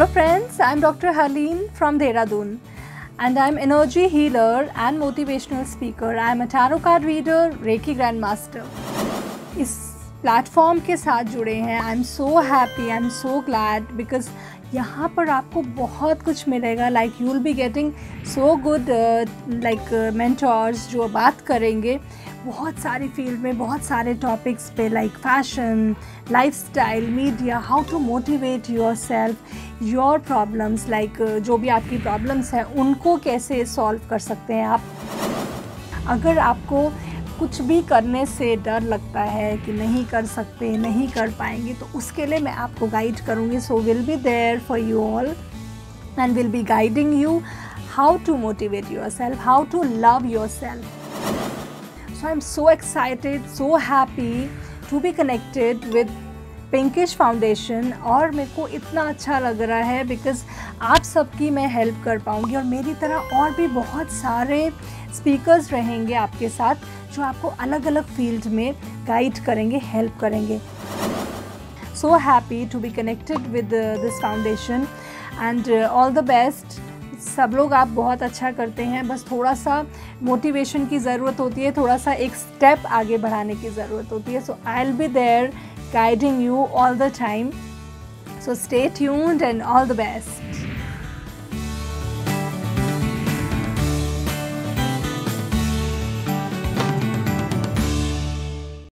I'm Dr. Haleen from Dehradun and I'm energy healer and motivational speaker. I'm a tarot card reader, Reiki Grandmaster. इस platform के साथ जुड़े हैं I am so happy I am so glad because यहाँ पर आपको बहुत कुछ मिलेगा like you will be getting so good like mentors जो बात करेंगे बहुत सारी फ़ील्ड में बहुत सारे टॉपिक्स पे like fashion lifestyle media how to motivate yourself your problems like जो भी आपकी प्रॉब्लम्स हैं, उनको कैसे सॉल्व कर सकते हैं आप? अगर आपको कुछ भी करने से डर लगता है कि नहीं कर सकते, नहीं कर पाएँगे तो उसके लिए मैं आपको गाइड करूँगी। So will be there for you all and will be guiding you how to motivate yourself how to love yourself So I'm so excited, so happy to be connected with Pinkish Foundation और मेरे को इतना अच्छा लग रहा है because आप सबकी मैं हेल्प कर पाऊँगी और मेरी तरह और भी बहुत सारे स्पीकर्स रहेंगे आपके साथ जो आपको अलग अलग फ़ील्ड में गाइड करेंगे हेल्प करेंगे। So happy to be connected with this foundation and all the best सब लोग आप बहुत अच्छा करते हैं, बस थोड़ा सा मोटिवेशन की ज़रूरत होती है थोड़ा सा एक स्टेप आगे बढ़ाने की ज़रूरत होती है। So I'll be there guiding you all the time so stay tuned and all the best